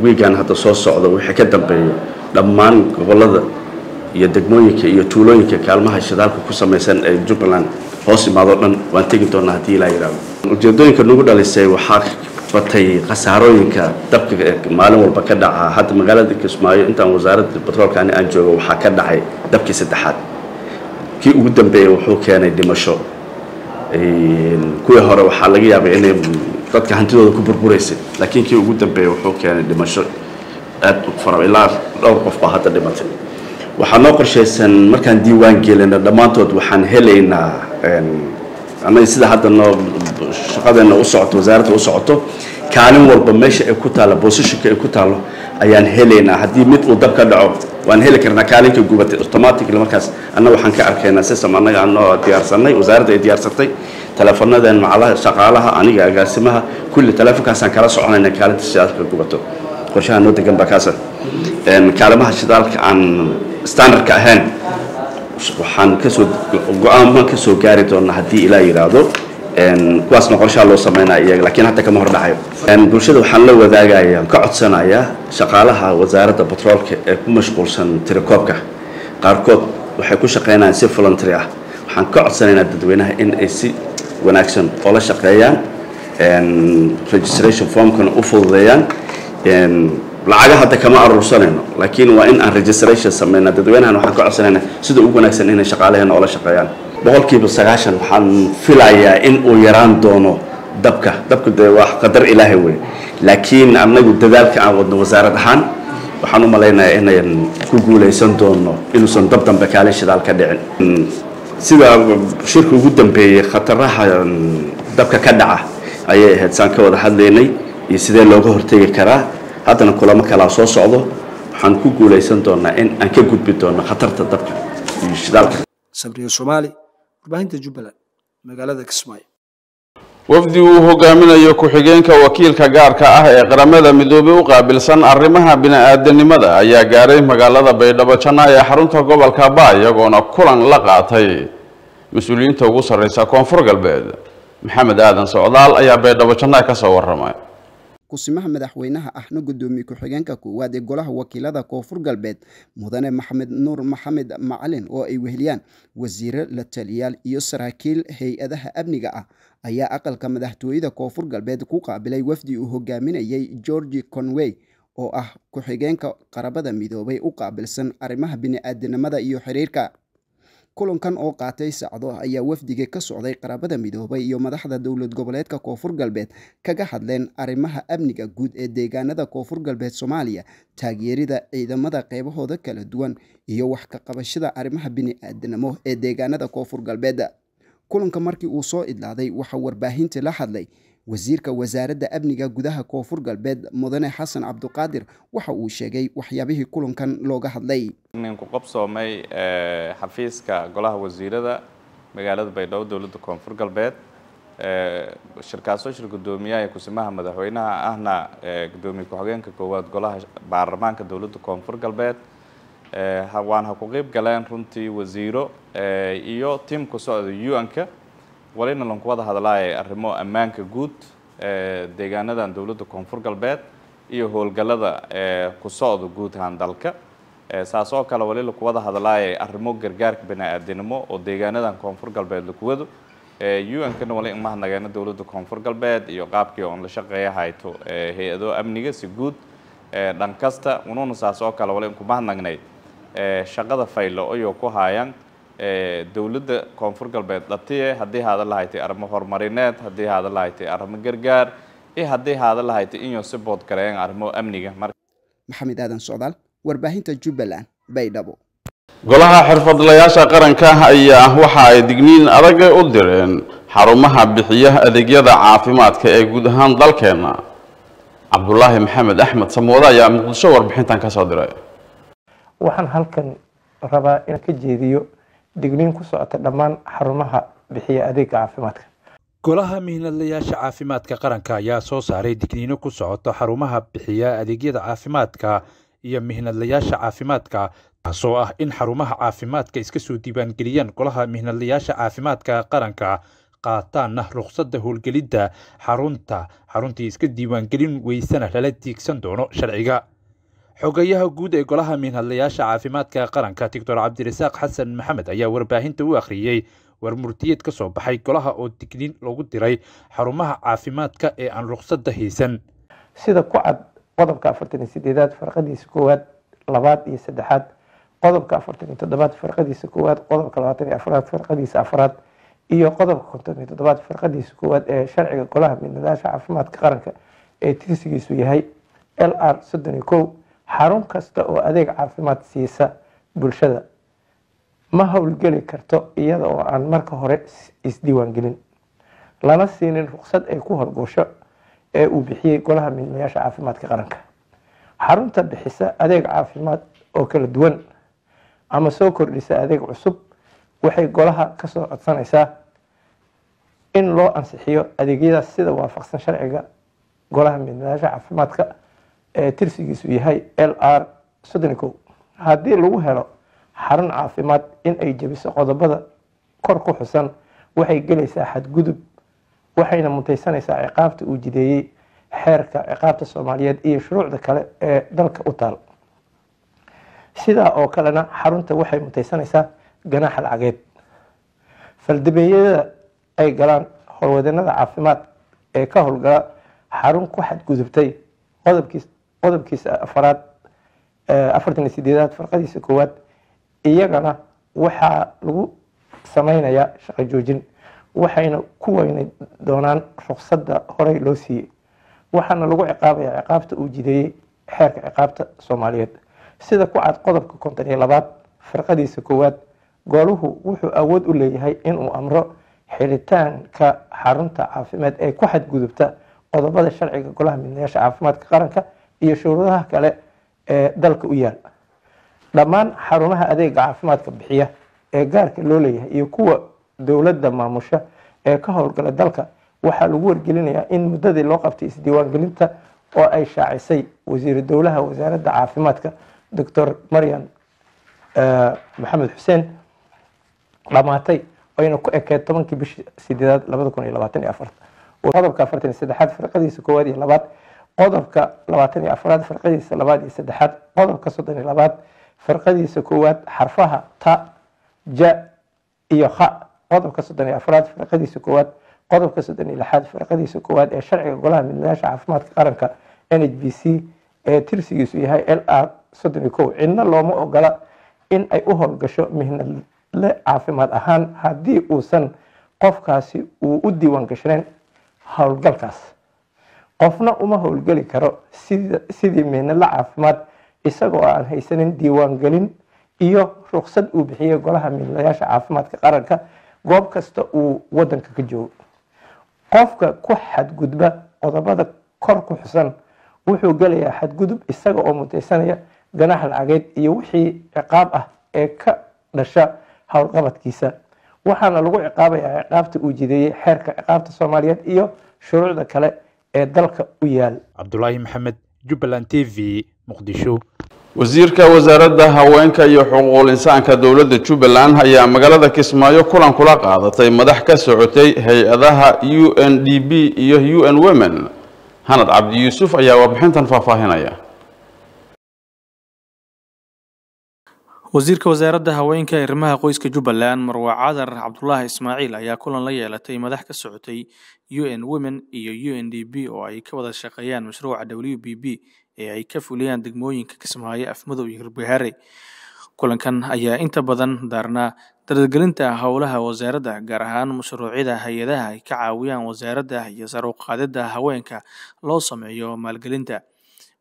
Wiigan hadda soo socda wixii ka dambeeyo dhammaan gobollada iyo degmooyinka iyo tuulooyinka kaalmaha shidaalka ku samaysan ee jubbaland hoos imaadoo dhan waan tegi doonaa haddii ilaa yidhaahdo ujeedooyinka nagu dhalisay waxaa batay khasaarooyinka dabka maalin walba ka dhaca hadda magaalada kismaayo intaan wasaaradda batroolka aan joogo waxaa ka dhacay dabkii saddexaad kii ugu dambeeyey wuxuu keenay dhimasho. Kuwii hore waxaa laga yaabay inay dadka hantidooda ku burburaysay laakiin kii ugu dambeeyey wuxuu keenay dhimasho aad fara ilaa dhowr qof baa hadda dhimatay. Waxaa noo qorshaysan markaan diiwaan gelina dhammaantood waxaan helaynaa ama sida hadda noo shaqadeena u socoto wasaaradda u socoto kaalin walba meesha ay ku taalla boosishinka ay ku taallo ayaan helaynaa haddii mid uu dab ka dhaco waan heli karnaa kaalinka gubatay automatically markaas annaga waxaan ka arkaynaa system annaga anoo diyaarsanay wasaaradda ay diyaarsatay teleefanadeen macalaha shaqaalaha aniga agaasimaha kulli teleefonkaasaan kala soconayna kaalinta shidaalka gubato. Qorshaha noo degan baa kaasa kaalimaha shidaalka aan standardka ahayn waxaan ka soo go'aanman ka soo gaari doonaa haddii ilaa yidhaahdo kuwaasna qorshaha loo sameynaya iyaga laakiin hadda kama hordhacayo. Bulshada waxaan la wadaagayaa ka codsanayaa shaqaalaha wasaaradda batroolka ee ku mashquulsan tirakoobka. Qaarkood waxay ku shaqeynayaan si voluntary ah. Waxaan ka codsanaynaa dadweynaha in ay si wanaagsan oo la shaqeeyaan registration formkana u fududeeyaan. Lacaga hadda kama aruursanayno laakiin waa in aan registration sameynaa. Dadweynahan waxaan ka codsanaynaa sida ugu wanaagsan inay shaqaalaheena oola shaqeeyaan boqolkiiba sagaashan waxaan filayaa in uu yaraan doono dabka. Dabka dee waa qadar ilaahay wey laakiin annagu dadaalka aan wadno wasaarad ahaan waxaan u malaynayaa inayn ku guulaysan doono inuusan dab dambe kaalin shidaal ka dhicin. Sida shirka ugu dambeeyey khataraha dabka ka dhaca ayay ahayd. Saan ka wada hadlaynay iyo sidee looga hortegi karaa. Haddana kulamo kalaa soo socdo waxaan ku guulaysan doonaa in aan ka gudbi doono khatarta dabka iyo shidaalka. Sabriyo soomaali warbaahinta jubbaland magaalada kismaayo. Wafdi uu hogaaminayo ku-xigeenka wakiilka gaarka ah ee qaramada midoobey u qaabilsan arrimaha bini-aadanimada ayaa gaaray magaalada baydhabo janna ee xarunta gobolka ba iyagoona kulan la qaatay. Mas'uuliyiinta ugu sarreysa koonfur galbeed maxamed aadan socdaal ayaa baydhabo janna ka soo waramay kusimaha madaxweynaha ahna gudoomiye ku-xigeenka koowaad ee golaha wakiilada koonfur galbeed mudane maxamed nuur maxamed macalin oo ay weheliyaan wasiire la taliyaal iyo saraakiil hay'adaha amniga ah ayaa aqalka madaxtooyada koonfur galbeed ku qaabilay wafdi uu hogaaminayay georgi conway oo ah ku-xigeenka qarabada midoobay u qaabilsan arrimaha bini-aadanimada iyo xiriirka kulankan oo qaatay sacdo ayaa wafdiga ka socday qarabada midoobay iyo madaxda dowlad goboleedka koonfur galbeed kaga hadleen arrimaha amniga guud ee deegaanada koonfur galbeed soomaaliya taageerida ciidamada qeybahooda kala duwan iyo wax ka qabashada arrimaha bini-aadanimo ee deegaanada koonfur galbeed kulanka markii uu soo idlaaday waxaa warbaahinta la hadlay wasiirka wasaaradda amniga gudaha koonfur galbeed mudane xasan cabduqaadir waxa uu sheegay waxyaabihii kulankan looga hadlay. Ninku qabsoomay xafiiska golaha wasiirada magaalada baydhabo dowladda koonfur galbeed. Shirkaasoo shir gudoomiyaha kusimaha madaxweynaha ahna gudoomiye ku-xigeenka koowaad golaha baarlamaanka dowladda koonfur galbeed. Waan ha ku qeyb galeen runtii wasiiro iyo tiam ku socda un-ka walina lanku wada hadlaaya arrimo ammaanka guud deegaanadan dowladda koonfur galbeed iyo howlgallada ku socda guud ahaan dalka. Saas oo kale wali laku wada hadlaaya arrimo gargaarka bani-aadanimo oo deegaanadan koonfur galbeed lakuwado un-kana wali imahadnageena dowladda koonfur galbeed iyo qaabkii oon la shaqeeya hayto hay'ado amniga si guud dhan kasta. Ununa saas oo kale wali inkumahadnagnay shaqada faylo ayuu ku haayaan dowladda koonfur galbeed dhatiye haddii haada lahaytay arrimo horumarineed haddii haada lahaytay arrimo gargaar iyo haddii haada lahaytay inuu si bood gareeyaan arrimo amniga. Maxamed aadan socdaal warbaahinta jubbaland baydhabo. Golaha xirfadlayaasha qaranka ayaa waxa ay digniin adag u direen xarumaha bixiya adeegyada caafimaadka ee guud ahaan dalkeena. Cabdulaahi maxamed axmed samooda ayaa muqdisho warbixintan ka soo diray. Waxaan halkan rabaa inaan ka jeediyo digniin ku socota dhammaan xarumaha bixiya adeega caafimaadka. Golaha mihnadlayaasha caafimaadka qaranka ayaa soo saaray digniino ku socota xarumaha bixiya adeegyada caafimaadka iyo mihnadlayaasha caafimaadka taasoo ah in xarumaha caafimaadka iska soo diiwaangeliyaan golaha mihnadlayaasha caafimaadka qaranka qaataanna rukhsadda howlgelidda xarunta xaruntii iska diiwaangelin weysana lala tiigsan doono sharciga xogayaha guud ee golaha mihnadlayaasha caafimaadka qaranka doctor cabdirasaaq xasan maxamed ayaa warbaahinta u akhriyey war murtiyeed ka soo baxay golaha oo digniin loogu diray xarumaha caafimaadka ee aan rukhsadda haysan. Sida ku cad qodobka afartan iyo sideedaad farqadiisa koowaad labaad iyo saddexaad qodobka afartan iyo toddobaad farqadiisa koowaad qodobka labaatan iyo afraad farqadiisa afraad iyo qodobka konton iyo toddobaad farqadiisa koowaad ee sharciga golaha mihnadayaasha caafimaadka qaranka ee tirsigiisu yahay l r soddon iyo kow xarun kasta oo adeeg caafimaad siisa bulshada ma howlgeli karto iyada oo aan marka hore isdiiwaangelin lana siinin ruqsad ay ku horgoosho ee uu bixiyey golaha mihnadayaasha caafimaadka qaranka. Xarunta bixisa adeeg caafimaad oo kala duwan ama soo kordhisa adeeg cusub waxay golaha ka soo codsanaysaa in loo ansixiyo adeegyadaas sida waafaqsan sharciga golaha mihnadayaasha caafimaadka ee tirsigiisu yahay l r soddon haddii lagu helo xarun caafimaad in ay jebiso qodobada kor ku xusan waxay gelaysaa xadgudub waxayna mutaysanaysaa ciqaabta uu jideeyey xeerka ciqaabta soomaaliyeed iyo shuruucda kale ee dalka u taal. Sidaa oo kalena xarunta waxay mutaysanaysaa ganaaxa lacageed. Faldabeeyada ay galaan howlwadanada caafimaad ee ka howlgala xarun ku xadgudubtay qodobkiis qodobkiisa afaraad afartan iyo sideedaad farqadiisa koowaad iyagana waxaa lagu sameynayaa shaqo joojin waxayna ku weynay doonaan ruqsadda horey loo siiyey waxaana lagu ciqaabayaa ciqaabta uu jideeyey xeerka ciqaabta soomaaliyeed. Sida ku cad qodobka konton iyo labaad firqadiisa koowaad gooluhu wuxuu awood u leeyahay inuu amro xiritaanka xarunta caafimaad ee ku xadgudubta qodobada sharciga golaha midnayaasha caafimaadka qaranka iyo shuruudaha kale ee dalka u yaal. Dhammaan xarumaha adeega caafimaadka bixiya ee gaarka loo leeyahay iyo kuwa dowladda maamusha ee ka howlgala dalka waxaa lagu wargelinayaa in muddadii loo qabtay isdiiwaangelinta oo ay shaacisay wasiiru dowlaha wasaaradda caafimaadka doctor maryan maxamed xuseen dhamaatay ayna ku ekeed tobankii bishii sideedaad labada kun iyo labaatan iyo afarta. Qodobka afartan iyo saddexaad firqadiisa koowaad iyo labaad qodobka labaatan iyo afraad firqadiisa labaad iyo saddexaad qodobka soddon iyo labaad firqadiisa koowaad xarfaha ta ja iyo kha. Qodobka soddon iyo afraad firqadiisa koowaad qodobka soddon iyo lixaad firqadiisa koowaad ee sharciga golaha midnayaasha caafimaadka qaranka n h b c ee tirsigiisu yahay l r soddon iyo kow. Cidna looma ogola in ay u howlgasho mihnadle caafimaad ahaan haddii uusan qofkaasi uu u diiwaan gashnayn howlgalkaas qofna uma howlgeli karo sidii mihnadle caafimaad isagoo aan haysanin diiwaangelin iyo ruqsad uu bixiyey golaha mihnadayaasha caafimaadka qaranka goob kasta uu wadanka ka joogo. Qofka ku xadgudba qodobada kor ku xusan wuxuu gelayaa xadgudub isaga oo mutaysanaya ganax lacageed iyo wixii ciqaab ah ee ka dhasha howlqabadkiisa waxaana lagu ciqaabayaa ciqaabta uu jideeyey xeerka ciqaabta soomaaliyeed iyo shuruucda kale ee dalka u yaal. Cabdulaahi maxamed jubbaland t v muqdisho. Wasiirka wasaaradda haweenka iyo xuquuqul insaanka dowladda jubbaland ayaa magaalada kismaayo kulan kula qaadatay madax ka socotay hay'adaha u n d b iyo u n women. Hanad cabdi yuusuf ayaa warbixintan faahfaahinaya wasiirka wasaaradda haweenka ee qoyska jubbaland marwa cadar cabdulaahi ismaaciil ayaa kulan la yeelatay madax ka socotay u n women iyo u n d b oo ay ka wada shaqeeyaan mashruuca w b b ee ay ka fuliyaan degmooyinka kismaayo afmadow iyo hirbahare kulankan ayaa inta badan daarnaa dardargelinta howlaha wasaaradda gaar ahaan mashruucyada hay'adaha ay ka caawiyaan wasaaradda iyo sar u qaadidda haweenka loo sameeyo maalgelinta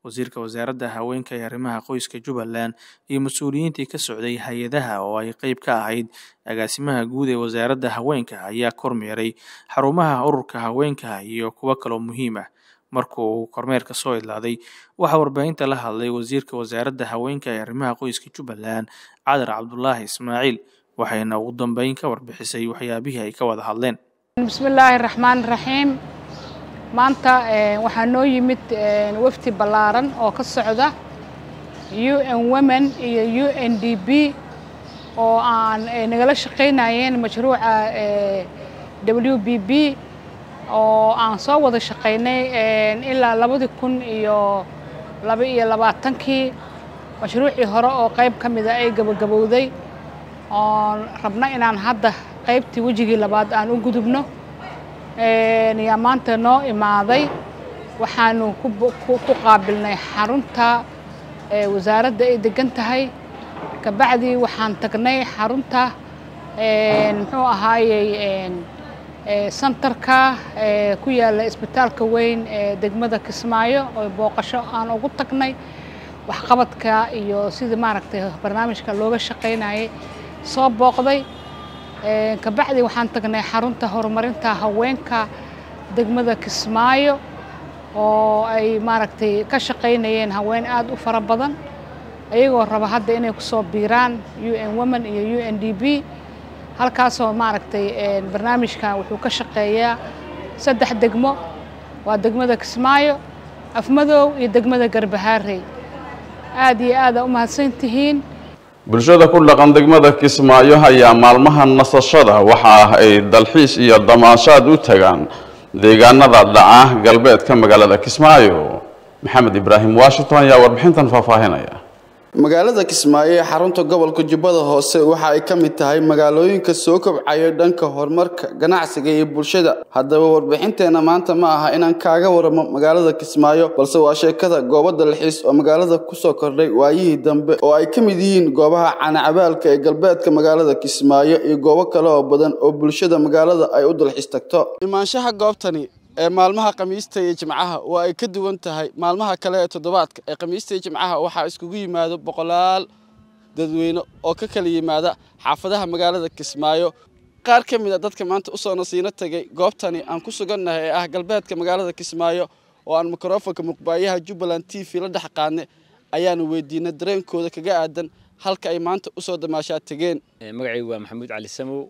wasiirka wasaaradda haweenka ee arrimaha qoyska jubbaland iyo mas'uuliyiintii ka socday hay'adaha oo ay qeyb ka ahayd agaasimaha guud ee wasaaradda haweenka ayaa kormeeray xarumaha ururka haweenka iyo kuwo kaloo muhiim ah. Markuu uu kormeerka soo idlaaday waxaa warbaahinta la hadlay wasiirka wasaaradda haweenka ee arrimaha qoyska jubbaland cadar cabdulaahi ismaaciil waxayna ugu dambeyn ka warbixisay waxyaabihii ay ka wada hadleen. Bismillaahi raxmaan raxiim maanta waxaa noo yimid wafdi ballaaran oo ka socda u n women iyo u n d b oo aan nagala shaqaynayeen mashruuca w b b oo aan soo wada shaqaynay ilaa labadii kun iyo laba iyo labaatankii. Mashruucii hore oo qayb ka mida ay gabagabowday oon rabna inaan hadda qaybtii wejigii labaad aan u gudubno yaa maanta noo imaaday. Waxaanu ku qaabilnay xarunta wasaaradda ay degan tahay kabacdii waxaan tagnay xarunta muxuu ahaayey santarka ku yaalla isbitaalka weyn ee degmada kismaayo oo booqasho aan ugu tagnay. Waxqabadka iyo sidii maaragtay barnaamijka looga shaqaynayay soo booqday kabacdi waxaan tagnay xarunta horumarinta haweenka degmada kismaayo oo ay maaragtay ka shaqaynayeen haween aada u fara badan ayagoo raba hadda inay ku soo biiraan u n women iyo u n d b. Halkaasoo maaragtay barnaamijkan wuxuu ka shaqeeyaa saddex degmo. Waa degmada kismaayo afmadow iyo degmada garbahaarey. Aada iyo aada u mahadsantihiin bulshada ku dhaqan degmada kismaayo ayaa maalmaha nasashada waxa ay dalxiis iyo damaashaad u tagaan. Deegaanada dhaca galbeedka magaalada kismaayo. Maxamed ibraahim washington ayaa warbixintan faahfaahinaya magaalada kismaayo ee xarunta gobolka jubbada hoose waxa ay ka mid tahay magaalooyinka soo kobcaya dhanka horumarka ganacsiga iyo bulshada. Haddaba warbixinteena maanta ma aha inaan kaaga waramo magaalada kismaayo balse waa sheekada goobo dalxiis oo magaalada ku soo kordhay waayihii dambe oo ay ka mid yihiin goobaha canacabaalka ee galbeedka magaalada kismaayo iyo goobo kale oo badan oo bulshada magaalada ay u dalxiis tagto. Imaanshaha goobtani maalmaha khamiista iyo jimcaha waa ay ka duwan tahay maalmaha kale ee toddobaadka. Ee khamiista iyo jimcaha waxaa iskugu yimaado boqolaal dadweyne oo ka kala yimaada xaafadaha magaalada kismaayo. Qaar ka mid a dadka maanta u soo nasiino tegay goobtani aan ku sugannahay ee ah galbeedka magaalada kismaayo oo aan mikrofonka muqbaayaha jubbaland t v la dhex qaadnay ayaanu weydiinay dareenkooda kaga aadan halka ay maanta u soo damaashaa tegeen. Magacaygu waa maxamuud cali samow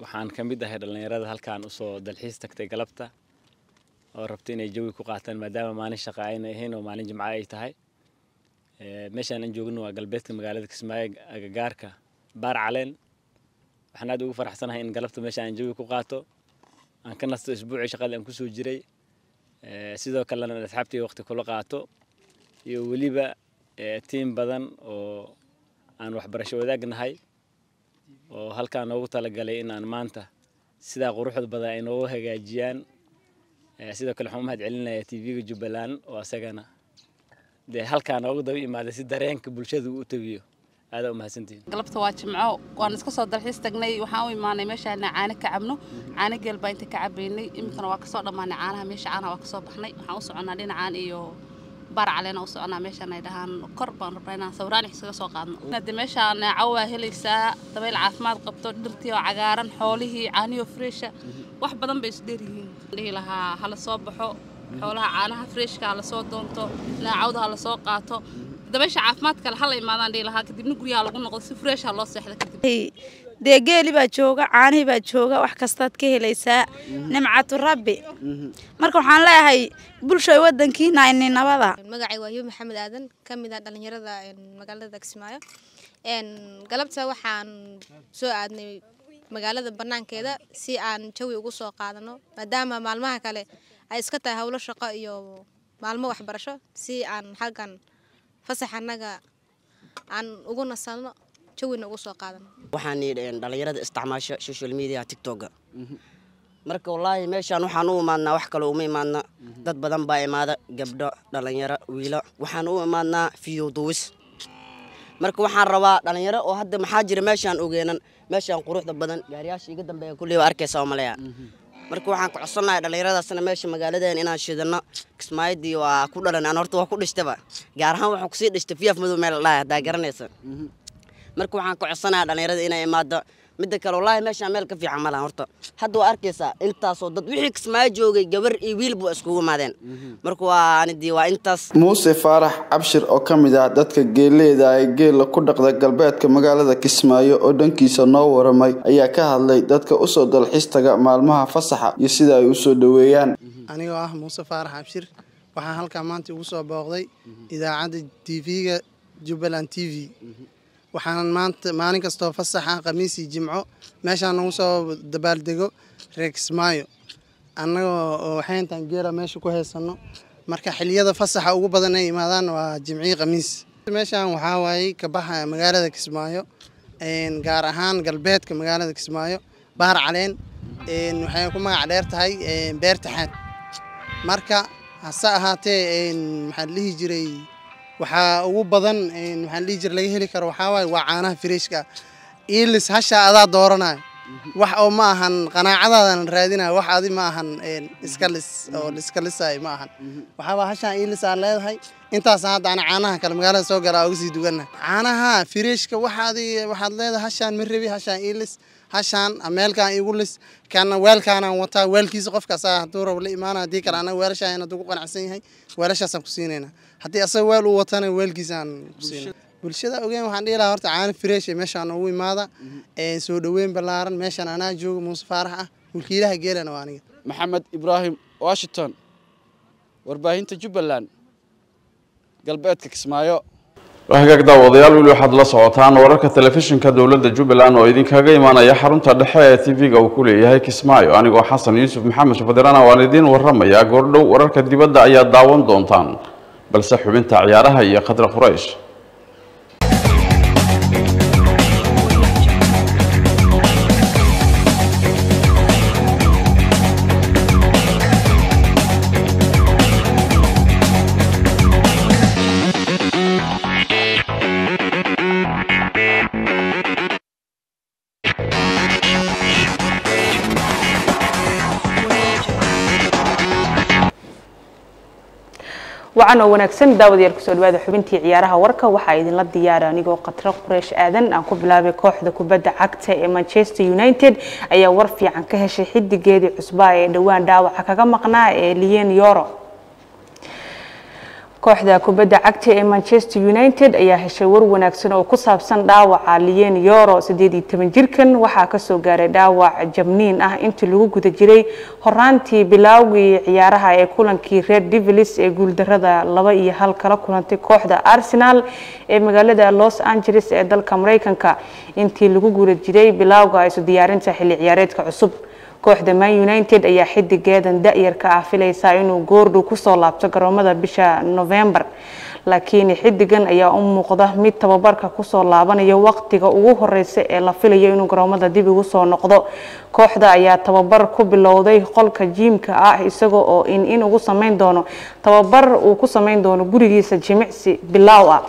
waxaan ka mid ahay dhallinyarada halkaan u soo dalxiis tagtay galabta oo rabta inay jawi ku qaataan maadaama maalin shaqa ayna ahayn oo maalin jimco ay tahay. Meeshaan aan joogno waa galbeedka magaalada kismaayo agagaarka baar caleen. Waxaan aad ugu faraxsanahay in galabta meesha aan jawi ku qaato. Aan ka nasto isbuucii shaqada aan ku soo jiray. Sidoo kalena asxaabtii waqti kula qaato. Iyo weliba tiim badan oo aan waxbarasho wadaagnahay oo halkaa noogu talagalay inaan maanta sidaa quruxda badan ay noogu hagaajiyaan. Sidoo kale waxaan u mahad celinayaa t v-ga jubbaland oo asagana. Dee halkaa noogu daba imaaday si dareenka bulshada uu u tabiyo aadaa u mahadsantihin galabta waa jimco waan iska soo dalxiis tagnay. Waxaan u imaanay meeshaana caano ka cabno. Caano geel baa inta ka cabaynay iminkana waa ka soo dhammaanay. Caanaha meesha caanaha waa ka soo baxnay. Waxaan u soconnaa dhinacaan iyo baar caleena u soconaa meeshaan ay dhahaan kor baan rabnaa inaan sawiraan isaga soo qaadno. Hadde meeshaan cawo waa helaysaa dabayl caafimaad qabto dhirtii oo cagaaran xoolihii caaniyo freesha wax badan bay isdheer yihiin. Dhihi lahaa hala soo baxo. Xoolaha caanaha freeshka hala soo doonto. Naacawda hala soo qaato. Dabaysha caafimaadka hala imaadaan dhihi lahaa kadibna guryaha lagu noqdo si freesha loo seexda kadib dee geeli baa jooga caanihii baa jooga wax kastaad ka helaysaa. Nimcatu rabbi. Marka waxaan leeyahay bulshoy wadankiina ayni nabada. Magacay waa yuub maxamed aadan ka mid ah dhallinyarada magaalada kismaayo galabta waxaan soo aadnay magaalada banaankeeda si aan jawi ugu soo qaadano maadaama maalmaha kale ay iska tahay howlo shaqo iyo maalmo waxbarasho si aan halkan fasax annaga aan ugu nasanno jawina ugu soo qaadano waxaan dhalinyarada isticmaasho social media tiktoka marka wallaahi meeshaan waxaan u imaadnaa wax kale uma imaadna. Dad badan baa imaada gabdho dhalinyaro wiilo. Waxaan u imaadnaa video duwis. Marka waxaan rabaa dhalinyaro oo hadda maxaa jira meeshaan ogeenan meeshaan quruxda badan gaariyaasha iga dambeeya kulley waa arkaysa maleya marka waxaan ku codsanahay dhallinyaradaasna meesha magaaladeen inaan shidano kismaayadii waa ku dhalan aan horta waa ku dhishtaba gaar ahaan waxaan ku sii dhishtay fiyaaf madow meel la haddaa garanaysa marka waxaan ku codsanahay dhallinyarada inay imaado midda kale wallaahi meeshaan meel ka fiican ma lahan horta. Hadda waa arkaysaa intaasoo dad wixii kismaayo joogay gabar iyo wiilba waa iskugu imaadeen. Marka waa anidii waa intaas. Muuse faarax cabshir oo ka mid ah dadka geeleeda ee geela ku dhaqda galbeedka magaalada kismaayo oo dhankiisa noo waramay ayaa ka hadlay dadka u soo dalxiis taga maalmaha fasaxa iyo sida ay u soo dhoweeyaan. Anigoo ah muuse faarax cabshir waxaan halkaa maanta ugu soo booqday idaacadda tv-ga jubbaland t v waxaan maanta maalin kastoo fasaxa khamiis iyo jimco meeshaan nagu soo dabaaldego reer kismaayo. Annagoo oo waxayntaan geela meesha ku haysano marka xiliyada fasaxa ugu badan ay imaadaan waa jimcii khamiis. Meeshaan waxaa waayey kabaxa magaalada kismaayo gaar ahaan galbeedka magaalada kismaayo baar caleen. Waxay ku magac dheer tahay beer taxaad. Marka hase ahaatee maxaa dhihi jiray waxaa ugu badan maxaa la dhihi jiray laga heli karo waxaa waaye waa caanaha freeshka iilis hashaa adaa dooranaya wax oo ma ahan qanaacadaadan raadinaya wax adi ma ahan iska oo iska ma ahan. Waxaaba hashaan iilis aan leedahay. Intaas hadda ana kale magaalada soo gala uga sii duganna caanaha freeshka waxaadi waxaad leedahay hashaan ma rabi hashaan iilis hashaan meelkaan igu lis. Kana weelkaanaan wataa weelkiisa qofkaas hadduu rabo la imaana haddii kale anaga weelashaan hadduu ku qanacsan yahay weelashaasaan ku siinaynaa haddii asaga weel uu watana weelkiisaan bulshada. ogeen waxaan dhihi lahaa horta caano fresh ee meeshaan ugu imaada. Soo dhoweyn ballaaran meeshaan anaa jooga muuse faarax ah mulkiilaha geelana waa aniga. Maxamed ibraahim washington warbaahinta jubbaland galbeedka kismaayo. Hagaag daawadayaal weli waxaad la socotaan wararka telefishinka dowladda jubbaland oo idinkaga imaanaya xarunta dhexe ee tv-ga uu ku leeyahay kismaayo. Anigoo xasan yuusuf maxamed shafadirana waan idiin waramayaa goordhow wararka dibadda ayaad daawan doontaan balse xubinta ciyaaraha iyo khadra quraysh wacan oo wanaagsan daawadayaal ku soo dhawaada xubintii ciyaaraha warka. Waxaa idinla diyaara anigoo khatra qureesh aadan aan ku bilaabay kooxda kubadda cagta ee manchester united. Ayaa war fiican ka heshay xidigeedii cusbaa ee dhowaan dhaawaca kaga maqnaa ee lien yoro kooxda kubadda cagta ee manchester united ayaa heshay war wanaagsan oo ku saabsan dhaawaca lien yoro sideed iyo toban jirkan. Waxaa ka soo gaaray dhaawac jabniin ah. Intii lagu guda jiray horaantii bilaawgii ciyaaraha ee kulankii red devils ee guuldarada laba iyo hal kala kulantay kooxda arsenal ee magaalada los angeles ee dalka mareykanka. Intii lagu guda jiray bilaawga isu diyaarinta xilli ciyaareedka cusub kooxda man united ayaa xidigeedan da-yarka ah filaysaa inuu goordhow ku soo laabto garoomada bisha november. Laakiin xidigan ayaa u muuqda mid tababarka ku soo laabanaya waqtiga ugu horeysa ee la filayo inuu garoomada dib ugu soo noqdo. Kooxda ayaa tababar ku bilowday qolka jiimka ah isaga oo in in ugu sameyn doono tababar uu ku sameyn doono gurigiisa jimicsi bilaaw ah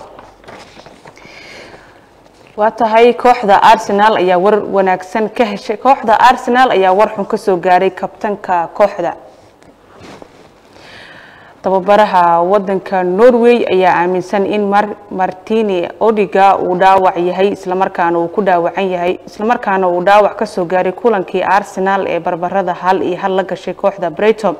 waa tahay kooxda arsenal ayaa war wanaagsan ka heshay. Kooxda arsenal ayaa war xun ka soo gaaray kabtanka kooxda. Tababaraha wadanka norway ayaa aaminsan in martini odiga uu dhaawac yahay islamarkaana uu ku dhaawacan yahay islamarkaana uu dhaawac ka soo gaaray kulankii arsenal ee barbarada hal iyo hal la gashay kooxda breyton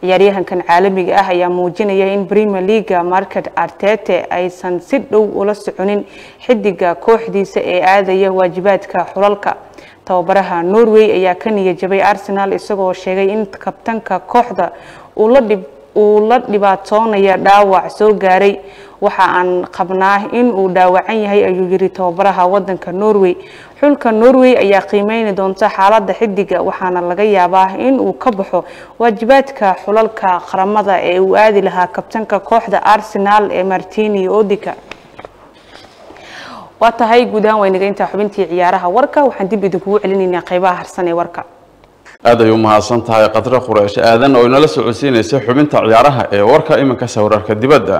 ciyaaryahankan caalamiga ah ayaa muujinaya in premier leaga market artete aysan si dhow ula soconin xidiga kooxdiisa ee aadaya waajibaadka xulalka. Tababaraha norway ayaa ka niyajabay arsenal isagoo sheegay in kabtanka kooxda uu la dhibaatoonaya dhaawac soo gaaray. Waxa aan qabnaa in uu dhaawacan yahay ayuu yiri tababaraha wadanka norway xulka norway ayaa qiimeyni doonta xaalada xidiga waxaana laga yaabaa in uu ka baxo waajibaadka xulalka qaramada ee uu aadi lahaa kabtanka kooxda arsenal ee martini odica waa tahay guud ahaan waynaga intaa xubintii ciyaaraha warka. Waxaan dib idinkugu celinaynaa qeybaha harsan ee warka. Aad ay u mahadsan tahay khadre qureesh aadan oo inala socodsiinaysay xubinta ciyaaraha ee warka iminka sawirarka dibadda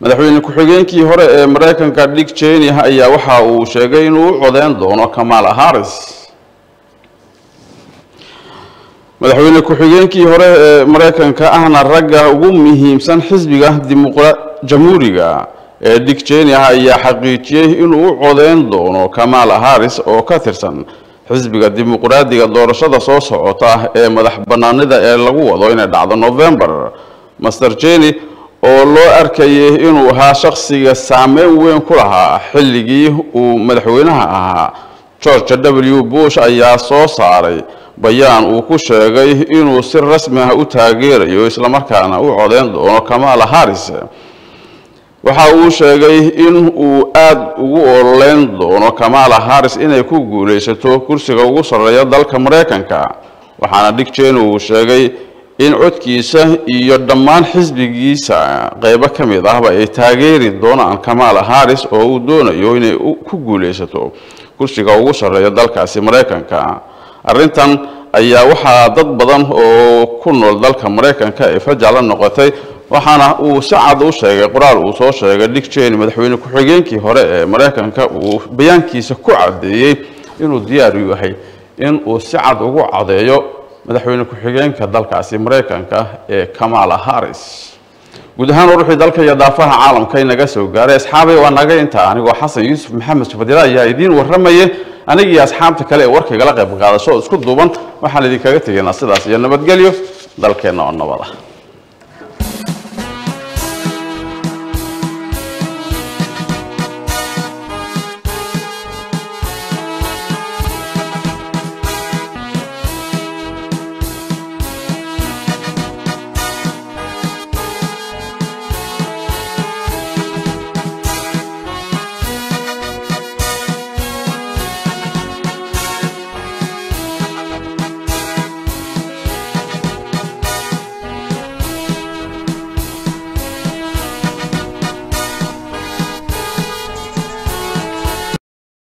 madaxweyne ku-xigeenkii hore ee maraykanka dick cheney ayaa waxa uu sheegay inuu u codeyn doono kamala harris. Madaxweyne ku-xigeenkii hore ee maraykanka ahna ragga ugu muhiimsan xisbiga jamhuuriga ee dick cheney ayaa xaqiijiyey inuu u codeyn doono kamala harris oo ka tirsan xisbiga dimuqraadiga doorashada soo socota ee madax bannaanida ee lagu wado inay dhacdo november. Master cheney oo loo arkayay inuu ahaa shakhsiga saameyn weyn ku lahaa xilligii uu madaxweynaha ahaa. George w. Bush ayaa soo saaray bayaan uu ku sheegay inuu si rasmi ah u taageerayo islamarkaana u codeyn doono kamala harris. Waxa uu sheegay in uu aada ugu ololeyn doono kamala harris inay ku guulaysato kursiga ugu sarreeya dalka maraykanka waxaana dick cheney uu sheegay in codkiisa iyo dhammaan xisbigiisa qeybo ka mid ahba ay taageeri doonaan kamala harris oo uu doonayo inay ku guulaysato kursiga ugu sarreeya dalkaasi maraykanka arrintan ayaa waxaa dad badan oo ku nool dalka maraykanka ay fajala noqotay waxaana uu si cad u sheegay qoraal uu soo sheegay dick cheney madaxweyne ku-xigeenkii hore ee maraykanka uu bayaankiisa ku caddeeyey inuu diyaar u yahay in uu si cad ugu cadeeyo madaxweyne ku-xigeenka dalkaasi maraykanka ee kamala harris. Guud ahaan uruxii dalka iyo daafaha caalamka inaga soo gaaray asxaabay waa naga intaa anigoo xasan yuusuf maxamed jabadila ayaa idiin warramayay. Anigii asxaabta kale ee warkaygala qayb qaadasho isku duuban waxaan idinkaga tegaynaa sidaas iyo nabadgelyo dalkeenna oo nabad ah